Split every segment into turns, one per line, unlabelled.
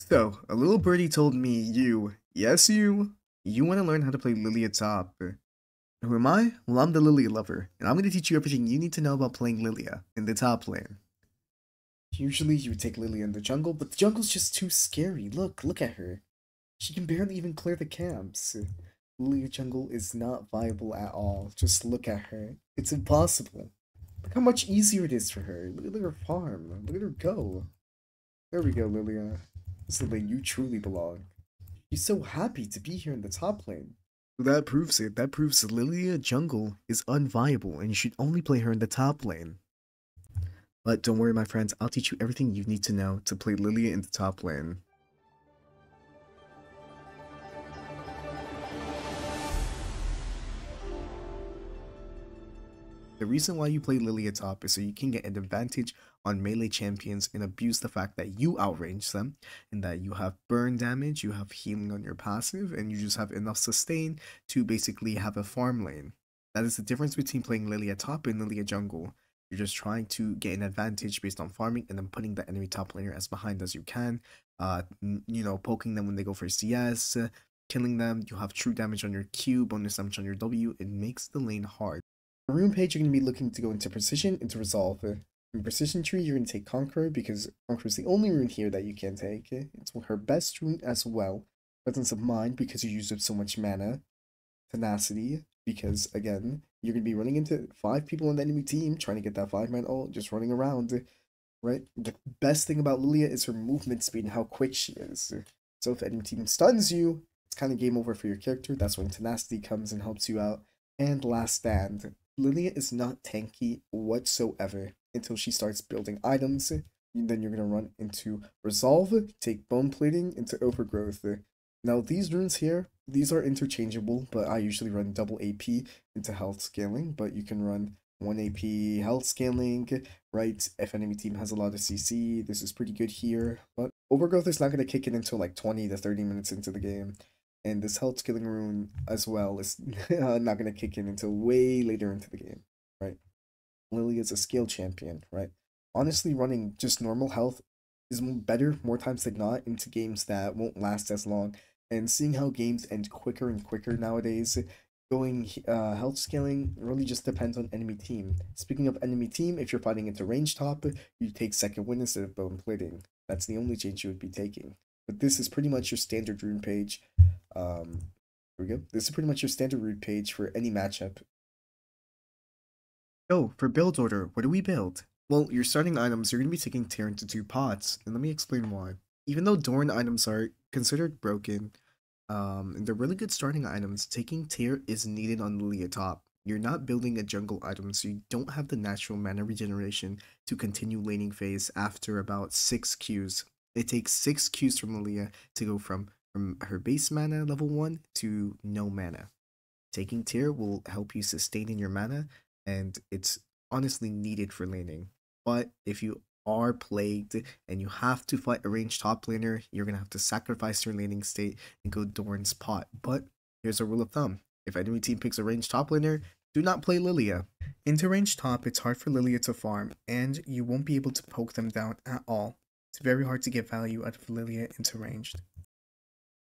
So, a little birdie told me you, yes you, you want to learn how to play Lillia top. Who am I? Well, I'm the Lillia lover, and I'm going to teach you everything you need to know about playing Lillia in the top lane. Usually you would take Lillia in the jungle, but the jungle's just too scary. Look, look at her. She can barely even clear the camps. Lillia jungle is not viable at all. Just look at her. It's impossible. Look how much easier it is for her. Look at her farm. Look at her go. There we go, Lillia. Lane you truly belong. She's so happy to be here in the top lane. That proves it. That proves Lillia Jungle is unviable and you should only play her in the top lane. But don't worry my friends, I'll teach you everything you need to know to play Lillia in the top lane. The reason why you play Lillia top is so you can get an advantage on melee champions and abuse the fact that you outrange them and that you have burn damage, you have healing on your passive, and you just have enough sustain to basically have a farm lane. That is the difference between playing Lillia top and Lillia jungle. You're just trying to get an advantage based on farming and then putting the enemy top laner as behind as you can. Uh, you know, poking them when they go for CS, uh, killing them. You have true damage on your Q, bonus damage on your W. It makes the lane hard. The rune page, you're going to be looking to go into Precision, into Resolve. Precision Tree, you're going to take Conqueror because Conqueror is the only rune here that you can take. It's her best rune as well. Presence of Mind because you use up so much mana. Tenacity because, again, you're going to be running into five people on the enemy team trying to get that five man ult, just running around. Right? The best thing about Lillia is her movement speed and how quick she is. So if enemy team stuns you, it's kind of game over for your character. That's when Tenacity comes and helps you out. And Last Stand. Lillia is not tanky whatsoever until she starts building items. Then you're going to run into Resolve, take Bone Plating, into Overgrowth. Now these runes here, these are interchangeable, but I usually run double AP into health scaling, but you can run 1 AP health scaling, right? If enemy team has a lot of CC, this is pretty good here. But Overgrowth is not going to kick in until like 20 to 30 minutes into the game and this health scaling rune as well is not going to kick in until way later into the game, right? Lillia is a scale champion, right? Honestly, running just normal health is better more times than not into games that won't last as long. And seeing how games end quicker and quicker nowadays, going uh, health scaling really just depends on enemy team. Speaking of enemy team, if you're fighting into range top, you take Second Wind instead of bone plating. That's the only change you would be taking. But this is pretty much your standard rune page. Um, here we go. This is pretty much your standard rune page for any matchup. Oh, for build order, what do we build? Well, your starting items, you're going to be taking Tear into two pots, and let me explain why. Even though Doran items are considered broken, um, and they're really good starting items, taking Tear is needed on Lillia top. You're not building a jungle item, so you don't have the natural mana regeneration to continue laning phase after about 6 Qs. It takes 6 Qs from Lillia to go from from her base mana level 1 to no mana. Taking Tear will help you sustain in your mana, and it's honestly needed for laning. But if you are plagued and you have to fight a ranged top laner, you're to have to sacrifice your laning state and go Doran's pot. But here's a rule of thumb. If enemy team picks a ranged top laner, do not play Lillia. Into range top, it's hard for Lillia to farm, and you won't be able to poke them down at all. It's very hard to get value out of Lillia into ranged.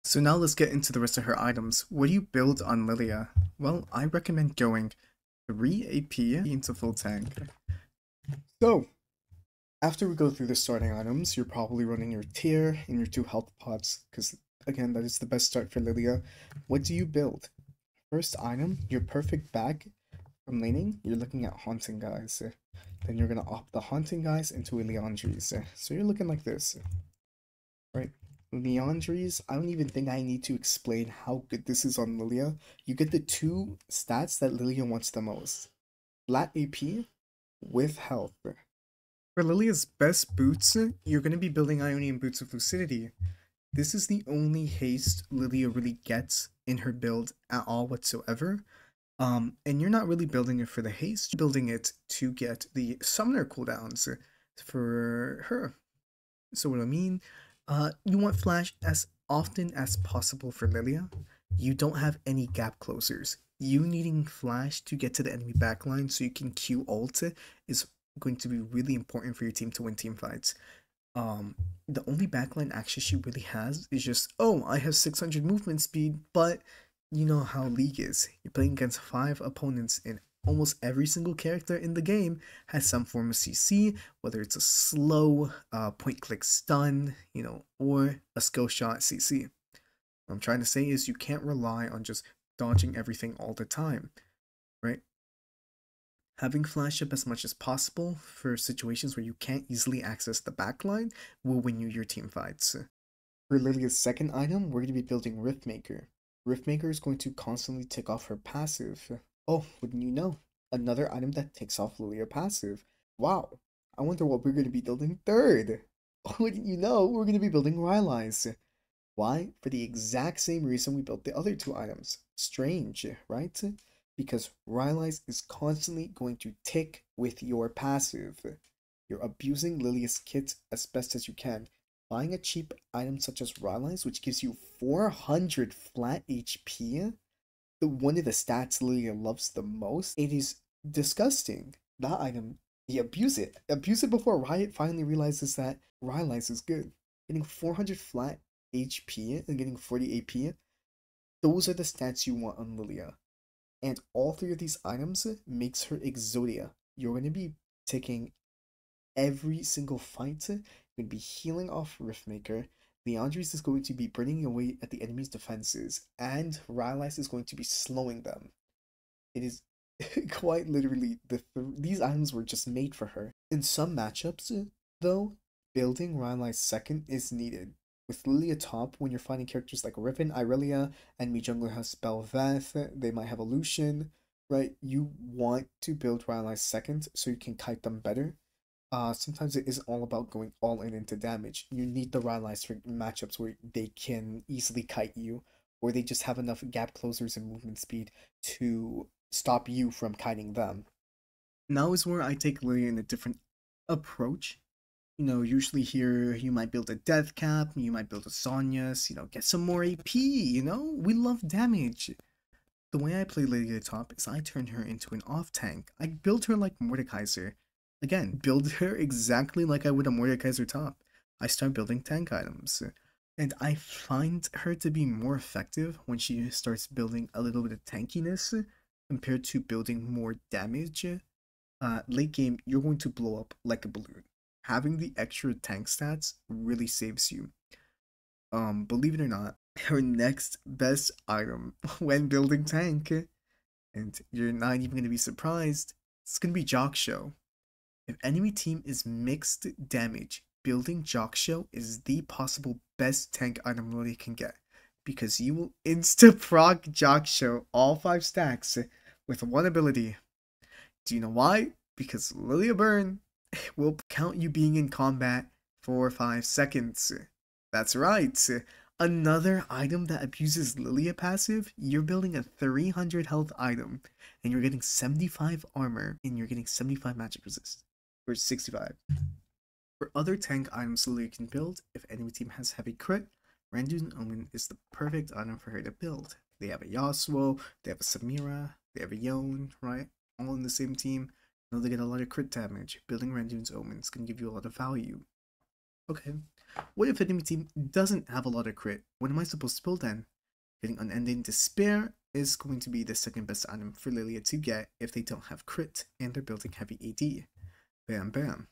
So now let's get into the rest of her items. What do you build on Lillia? Well, I recommend going 3 AP into full tank. So, after we go through the starting items, you're probably running your Tear and your two health pots, because again, that is the best start for Lillia. What do you build? First item, your perfect bag from laning, you're looking at Haunting Guise. Then you're going to opt the Haunting Guise into a Liandry's. So you're looking like this. Right? Liandry's, I don't even think I need to explain how good this is on Lillia. You get the two stats that Lillia wants the most. Flat AP with health. For Lillia's best boots, you're going to be building Ionian Boots of Lucidity. This is the only haste Lillia really gets in her build at all whatsoever. Um, and you're not really building it for the haste, you're building it to get the summoner cooldowns for her. So what I mean, uh, you want flash as often as possible for Lillia. You don't have any gap closers. You needing flash to get to the enemy backline so you can Q ult is going to be really important for your team to win team fights. Um, the only backline action she really has is just, oh, I have 600 movement speed, but you know how League is. You're playing against five opponents, and almost every single character in the game has some form of CC, whether it's a slow uh, point click stun, you know, or a skill shot CC. What I'm trying to say is you can't rely on just dodging everything all the time, right? Having flash up as much as possible for situations where you can't easily access the backline will win you your team fights. For Lillia's second item, we're going to be building Riftmaker. Riftmaker is going to constantly tick off her passive. Oh, wouldn't you know? Another item that ticks off Lillia passive. Wow, I wonder what we're going to be building third. Oh, Wouldn't you know, we're going to be building Rylai's. Why? For the exact same reason we built the other two items. Strange, right? because Rylai's is constantly going to tick with your passive. You're abusing Lillia's kit as best as you can. Buying a cheap item such as Rylai's, which gives you 400 flat HP, the one of the stats Lillia loves the most, it is disgusting. That item, you abuse it. Abuse it before Riot finally realizes that Rylai's is good. Getting 400 flat HP and getting 40 AP, those are the stats you want on Lillia. And all three of these items makes her Exodia. You're going to be taking every single fight. You're going to be healing off Riftmaker. Liandry's is going to be burning away at the enemy's defenses. And Rylai's is going to be slowing them. It is quite literally, the th these items were just made for her. In some matchups, though, building Rylai's second is needed with Lillia top, when you're fighting characters like Riven, Irelia, and me jungler has Bel'Veth, they might have Illusion, right? You want to build Rylai's second so you can kite them better. Uh, sometimes it isn't all about going all in into damage. You need the Rylai's for matchups where they can easily kite you, or they just have enough gap closers and movement speed to stop you from kiting them. Now is where I take Lillia in a different approach you know, usually here you might build a death cap, you might build a Zhonya's, you know, get some more AP, you know? We love damage. The way I play at top is I turn her into an off tank. I build her like Mordekaiser. Again, build her exactly like I would a Mordekaiser top. I start building tank items. And I find her to be more effective when she starts building a little bit of tankiness compared to building more damage. Uh, late game, you're going to blow up like a balloon having the extra tank stats really saves you. Um, believe it or not, her next best item when building tank, and you're not even gonna be surprised, it's gonna be Jak'Sho. If enemy team is mixed damage, building Jak'Sho is the possible best tank item Lily can get because you will insta proc Jak'Sho all five stacks with one ability. Do you know why? Because Lillia Burn will count you being in combat for 5 seconds. That's right. Another item that abuses Lillia passive, you're building a 300 health item, and you're getting 75 armor, and you're getting 75 magic resist. Or 65. For other tank items Lillia can build, if enemy team has heavy crit, Randuin Omen is the perfect item for her to build. They have a Yasuo, they have a Samira, they have a Yone, right? All in the same team know they get a lot of crit damage. Building Randuin's Omens can give you a lot of value. Okay, what if enemy team doesn't have a lot of crit? What am I supposed to build then? Getting Unending Despair is going to be the second best item for Lillia to get if they don't have crit and they're building heavy AD. Bam bam.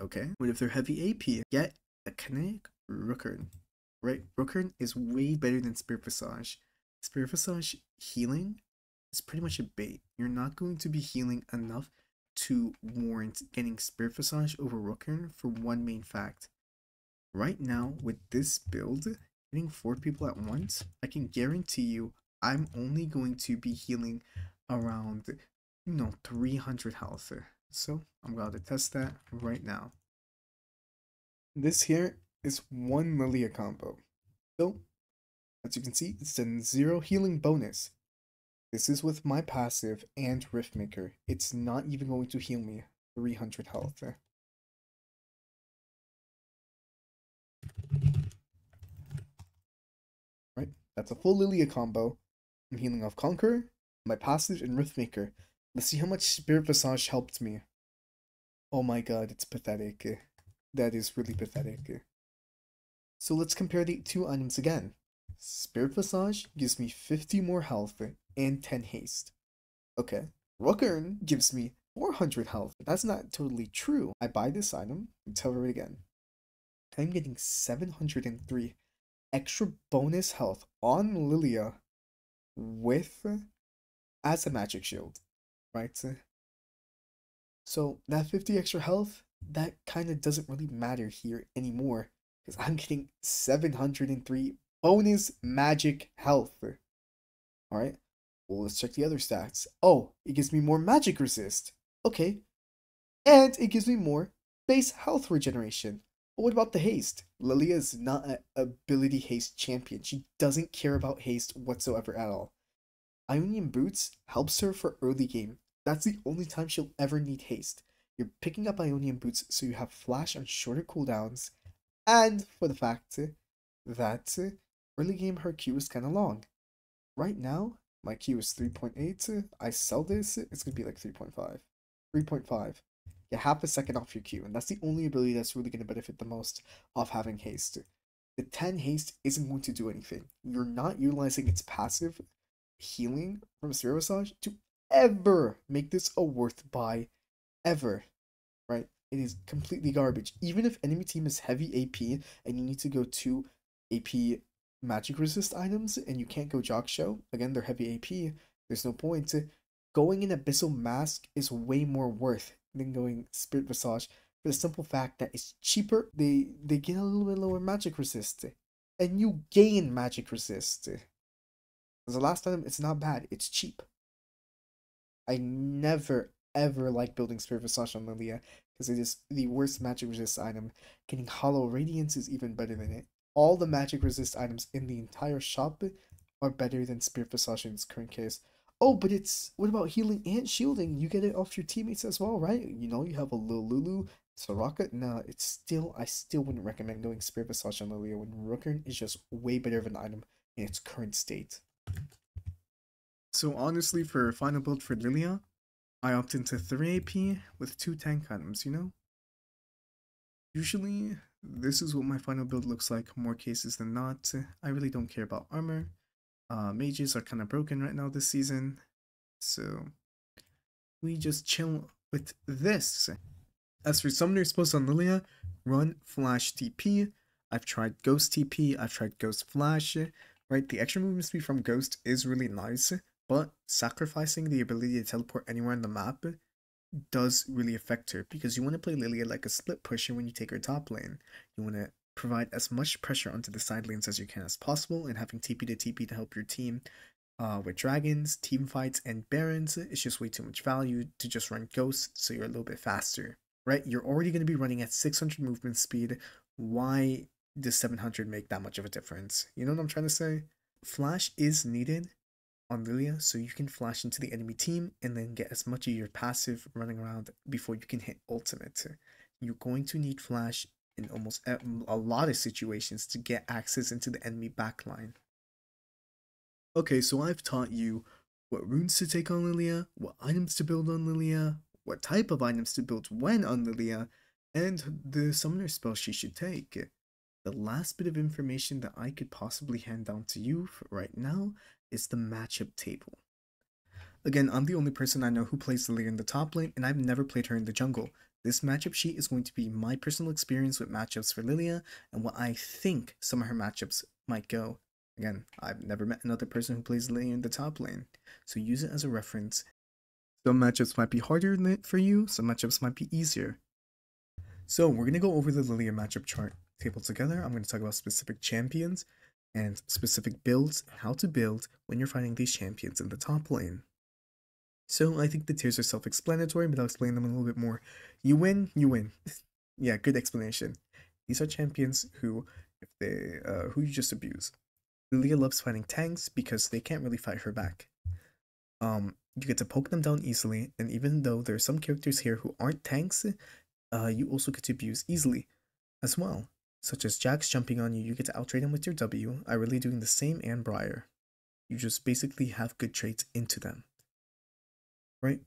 Okay, what if they're heavy AP? Get a Kaenic Rookern. Right, Rookern is way better than Spirit Visage. Spirit Visage healing is pretty much a bait. You're not going to be healing enough to warrant getting Spirit Visage over Rookern for one main fact. Right now, with this build, hitting four people at once, I can guarantee you I'm only going to be healing around, you know, 300 health. So I'm going to test that right now. This here is one Lillia combo. So, as you can see, it's a zero healing bonus. This is with my passive and Riftmaker. It's not even going to heal me 300 health. there. Right, that's a full Lillia combo. I'm healing off Conqueror, my passive, and Riftmaker. Let's see how much Spirit Visage helped me. Oh my god, it's pathetic. that is really pathetic. So let's compare the two items again. Spirit Visage gives me 50 more health and 10 haste. Okay. Rookern gives me 400 health. That's not totally true. I buy this item tell her it again. I'm getting 703 extra bonus health on Lillia with as a magic shield, right? So that 50 extra health, that kind of doesn't really matter here anymore because I'm getting 703 bonus magic health. All right. Well, let's check the other stats. Oh, it gives me more magic resist. Okay. And it gives me more base health regeneration. But what about the haste? Lillia is not an ability haste champion. She doesn't care about haste whatsoever at all. Ionian Boots helps her for early game. That's the only time she'll ever need haste. You're picking up Ionian Boots so you have flash on shorter cooldowns, and for the fact that early game her Q is kind of long. Right now, my Q is 3.8. I sell this, it's going to be like 3.5. 3.5. You half a second off your Q, and that's the only ability that's really going to benefit the most off having haste. The 10 haste isn't going to do anything. You're not utilizing its passive healing from Spirit Visage to ever make this a worth buy. Ever. Right? It is completely garbage. Even if enemy team is heavy AP and you need to go to AP magic resist items and you can't go Jak'Sho, again, they're heavy AP, there's no point. Going in Abyssal Mask is way more worth than going Spirit Visage for the simple fact that it's cheaper. They they get a little bit lower magic resist. And you gain magic resist. Because the last time, it's not bad. It's cheap. I never ever like building Spirit Visage on Lillia because it is the worst magic resist item. Getting Hollow Radiance is even better than it. All the magic resist items in the entire shop are better than Spirit Visage in its current case. Oh, but it's what about healing and shielding? You get it off your teammates as well, right? You know, you have a little Lulu, Soraka. Nah, it's still I still wouldn't recommend going Spirit Visage on Lillia when Rookern is just way better of an item in its current state. So honestly, for a final build for Lillia, I opt into 3 AP with 2 tank items, you know? Usually, this is what my final build looks like more cases than not. I really don't care about armor. Uh, mages are kind of broken right now this season, so we just chill with this. As for Summoner Post on Lillia, run Flash TP. I've tried Ghost TP, I've tried Ghost Flash, right? The extra movement speed from Ghost is really nice, but sacrificing the ability to teleport anywhere on the map does really affect her because you want to play Lillia like a split pusher when you take her top lane. You want to provide as much pressure onto the side lanes as you can as possible and having TP to TP to help your team uh, with dragons, team fights, and barons it's just way too much value to just run ghosts so you're a little bit faster, right? You're already going to be running at 600 movement speed. Why does 700 make that much of a difference? You know what I'm trying to say? Flash is needed on Lillia so you can flash into the enemy team and then get as much of your passive running around before you can hit ultimate. You're going to need flash in almost a lot of situations to get access into the enemy backline. Okay, so I've taught you what runes to take on Lillia, what items to build on Lillia, what type of items to build when on Lillia, and the summoner spell she should take. The last bit of information that I could possibly hand down to you for right now is the matchup table. Again, I'm the only person I know who plays Lillia in the top lane, and I've never played her in the jungle. This matchup sheet is going to be my personal experience with matchups for Lillia, and what I think some of her matchups might go. Again, I've never met another person who plays Lillia in the top lane, so use it as a reference. Some matchups might be harder for you, some matchups might be easier. So we're going to go over the Lillia matchup chart table together. I'm going to talk about specific champions, and specific builds and how to build when you're fighting these champions in the top lane. So I think the tiers are self-explanatory, but I'll explain them a little bit more. You win, you win. yeah, good explanation. These are champions who, if they, uh, who you just abuse. Lillia loves fighting tanks because they can't really fight her back. Um, you get to poke them down easily, and even though there are some characters here who aren't tanks, uh, you also get to abuse easily as well such as Jax jumping on you, you get to outtrade him with your W. I really doing the same and Briar. You just basically have good traits into them. Right?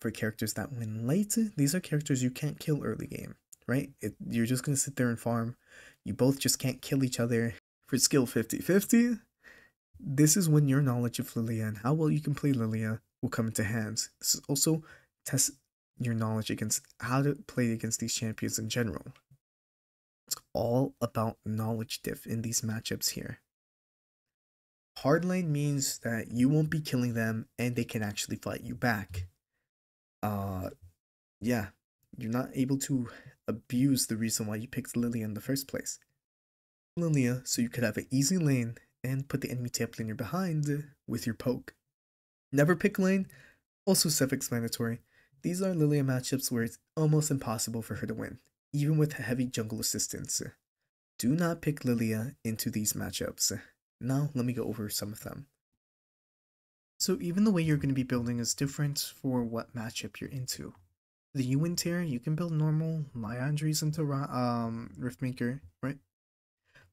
For characters that win late, these are characters you can't kill early game. right? It, you're just gonna sit there and farm. You both just can't kill each other. For skill 50 50, this is when your knowledge of Lillia and how well you can play Lillia will come into hands. This is also test your knowledge against how to play against these champions in general. All about knowledge diff in these matchups here. Hard lane means that you won't be killing them and they can actually fight you back. Uh yeah, you're not able to abuse the reason why you picked Lillia in the first place. Lillia so you could have an easy lane and put the enemy top laner behind with your poke. Never pick lane, also self-explanatory. These are Lillia matchups where it's almost impossible for her to win, even with heavy jungle assistance. Do not pick Lillia into these matchups. Now, let me go over some of them. So even the way you're going to be building is different for what matchup you're into. The Yuan tier, you can build normal Liandry's into um, Riftmaker, right?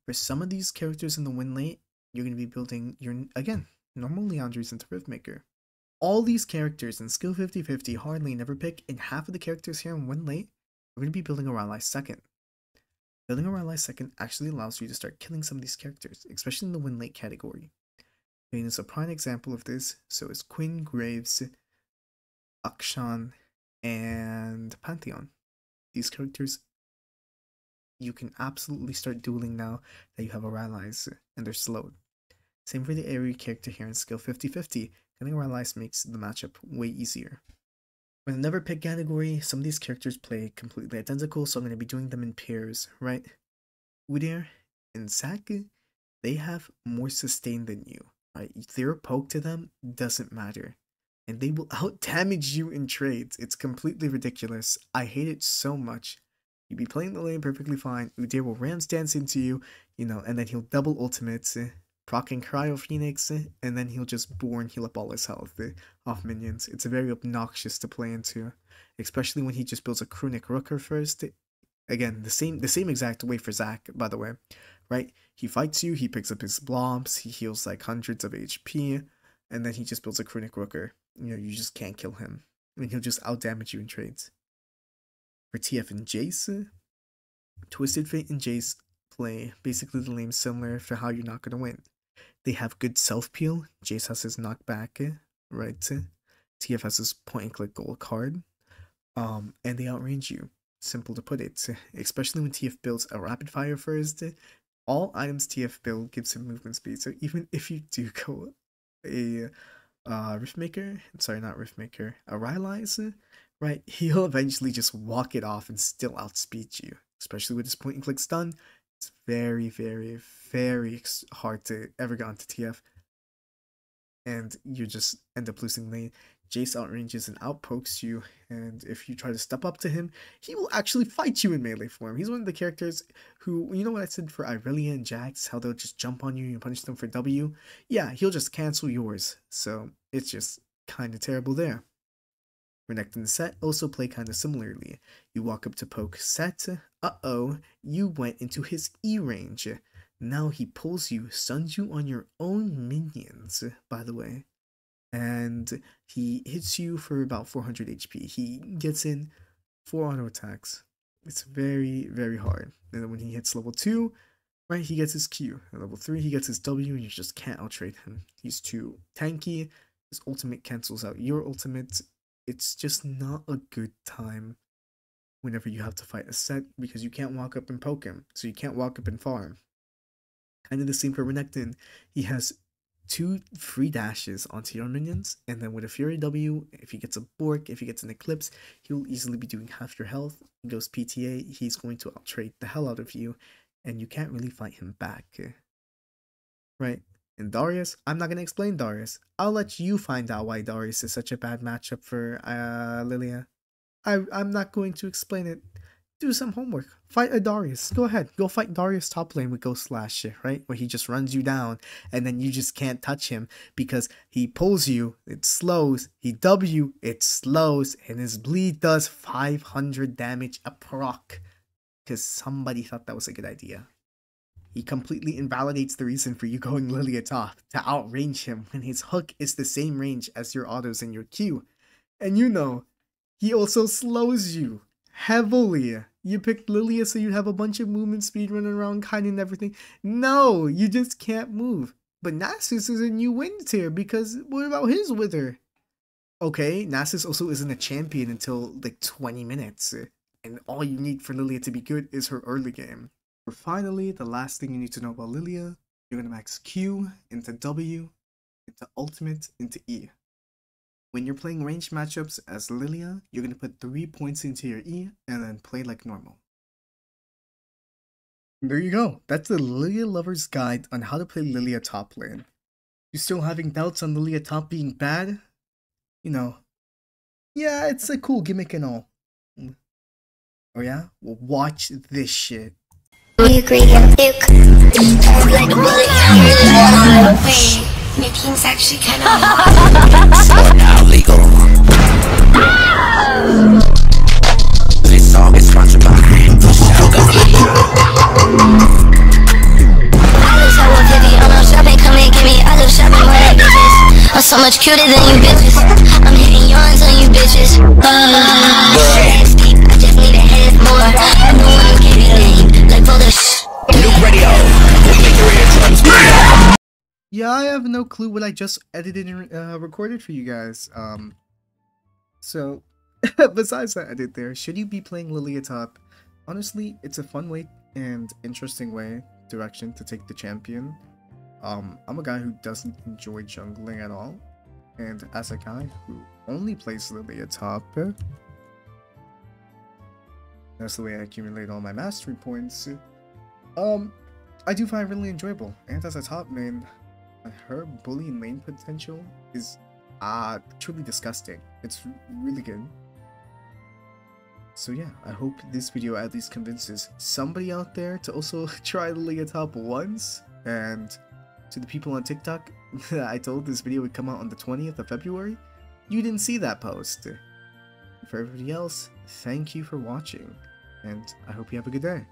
For some of these characters in the win late, you're going to be building your, again, normal Liandry's into Riftmaker. All these characters in skill 50-50 hardly never pick, and half of the characters here in win late, we're going to be building a Rylai second. Building a Rylai second actually allows you to start killing some of these characters, especially in the win late category. Vayne is a prime example of this, so is Quinn, Graves, Akshan, and Pantheon. These characters you can absolutely start dueling now that you have a Rylai's and they're slowed. Same for the Aerie character here in skill 50-50, getting Rylai's makes the matchup way easier. With a never pick category, some of these characters play completely identical, so I'm going to be doing them in pairs, right? Udyr and Zac, they have more sustain than you, right? Their poke to them doesn't matter. And they will out damage you in trades. It's completely ridiculous. I hate it so much. You'd be playing the lane perfectly fine. Udyr will Ram's dance into you, you know, and then he'll double ultimates, procking Cryo Phoenix, and then he'll just born heal up all his health eh, off minions. It's a very obnoxious to play into, especially when he just builds a Runic Rooker first. Again, the same the same exact way for Zac, by the way, right? He fights you, he picks up his blobs, he heals like hundreds of HP, and then he just builds a Runic Rooker. You know, you just can't kill him. Mean, he'll just outdamage you in trades. For TF and Jace, Twisted Fate and Jace play basically the name similar for how you're not going to win. They have good self peel. Jace has his knockback, right? TF has his point and click gold card. Um, and they outrange you. Simple to put it. Especially when TF builds a rapid fire first. All items TF build gives him movement speed. So even if you do go a uh Riftmaker, sorry, not Riftmaker, a Rylai's, right, he'll eventually just walk it off and still outspeed you. Especially with his point and click stun. It's very, very, very hard to ever get onto TF. And you just end up losing lane. Jace outranges and outpokes you, and if you try to step up to him, he will actually fight you in melee form. He's one of the characters who, you know what I said for Irelia and Jax, how they'll just jump on you and punish them for W? Yeah, he'll just cancel yours, so it's just kind of terrible there. Renekton and Sett also play kind of similarly. You walk up to poke Sett, uh-oh, you went into his E range. Now he pulls you, stuns you on your own minions, by the way. And he hits you for about 400 HP. He gets in 4 auto attacks. It's very, very hard. And then when he hits level 2, right, he gets his Q. At level 3, he gets his W, and you just can't outtrade him. He's too tanky. His ultimate cancels out your ultimate. It's just not a good time whenever you have to fight a Sett because you can't walk up and poke him. So you can't walk up and farm. Kind of the same for Renekton. He has two free dashes onto your minions, and then with a Fury W, if he gets a Bork, if he gets an Eclipse, he'll easily be doing half your health. He goes PTA, he's going to outtrade the hell out of you, and you can't really fight him back. Right? And Darius, I'm not going to explain Darius. I'll let you find out why Darius is such a bad matchup for uh, Lillia. I, I'm not going to explain it do some homework. Fight a Darius. Go ahead. Go fight Darius top lane with Ghost Flash, shit, right? Where he just runs you down and then you just can't touch him because he pulls you, it slows. He W, it slows. And his bleed does 500 damage a proc. Because somebody thought that was a good idea. He completely invalidates the reason for you going Lillia top to outrange him when his hook is the same range as your autos and your Q. And you know, he also slows you heavily You picked Lillia so you'd have a bunch of movement speed running around kind and everything. No, you just can't move. But Nasus is a new win tier because what about his wither? Okay, Nasus also isn't a champion until like 20 minutes. And all you need for Lillia to be good is her early game. For finally, the last thing you need to know about Lillia, you're gonna max Q into W, into ultimate, into E. When you're playing ranged matchups as Lillia, you're going to put 3 points into your E and then play like normal. There you go. That's the Lillia Lover's Guide on how to play Lillia top lane. You still having doubts on Lillia top being bad? You know, yeah, it's a cool gimmick and all. Mm. Oh yeah? Well, watch this shit. We agree, Making's actually kind of so now legal. This song is sponsored by I'm not shopping, come here, give me. I look shopping, my head bitches. I'm so much cuter than you bitches. I'm hitting yawns on you bitches. Uh, radio. Yeah, I have no clue what I just edited and uh, recorded for you guys. Um, so, besides that edit there, should you be playing Lillia top? Honestly, it's a fun way and interesting way, direction to take the champion. Um, I'm a guy who doesn't enjoy jungling at all, and as a guy who only plays Lillia top, that's the way I accumulate all my mastery points. Um, I do find it really enjoyable, and as a top main, her bullying lane potential is uh truly disgusting. It's really good. So yeah, I hope this video at least convinces somebody out there to also try Lillia Top once. And to the people on TikTok I told this video would come out on the 20th of February, you didn't see that post. For everybody else, thank you for watching, and I hope you have a good day.